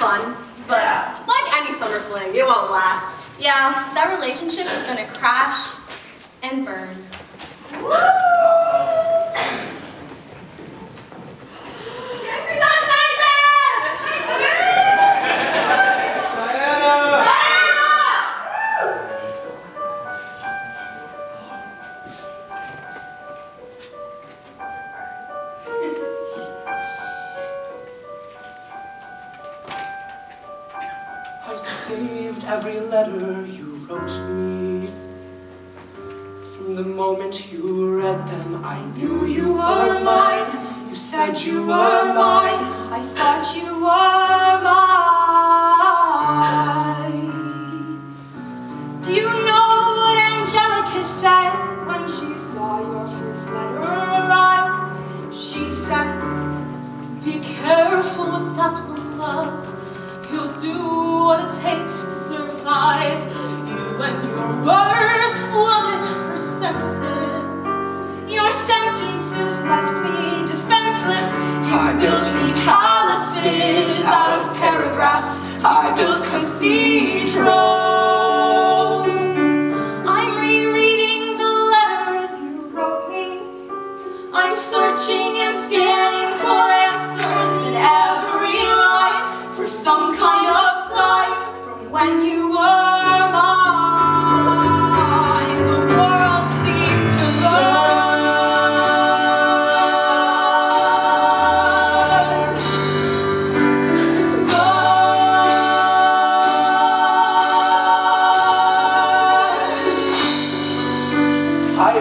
fun, but like any summer fling, it won't last. Yeah, that relationship is gonna crash and burn. I saved every letter you wrote me. From the moment you read them, I knew you were mine. You said you were mine. I thought you were mine. Do you know what Angelica said when she saw your first letter arrive? She said, Be careful with that one, love. Takes to survive. You and your words flooded her senses. Your sentences left me defenseless. You I built built me palaces out of paragraphs. I built cathedrals. I'm rereading the letters you wrote me. I'm searching I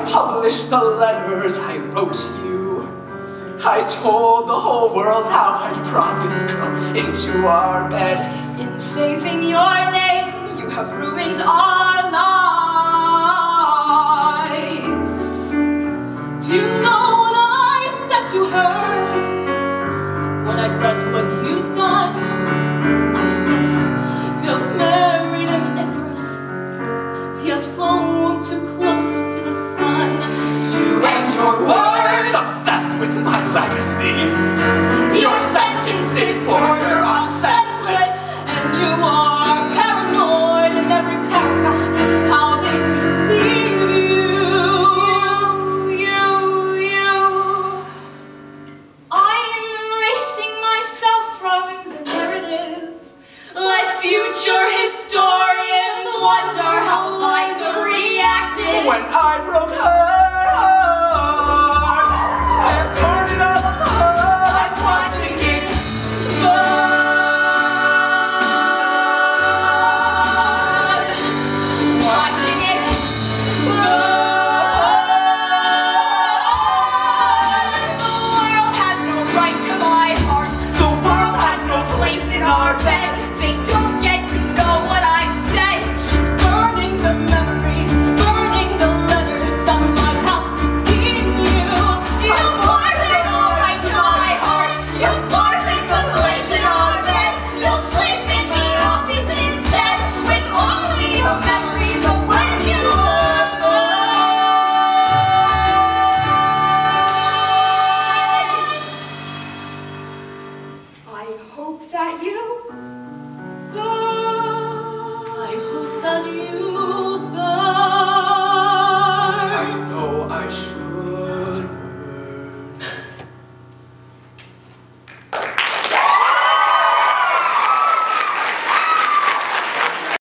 published the letters I wrote you. I told the whole world how I brought this girl into our bed. In saving your name, you have ruined our lives. Do you know what I said to her when I read what you've historians wonder how Eliza reacted. When I broke her heart, I have torn it all apart. I'm watching it burn. Watching it burn. The world forfeit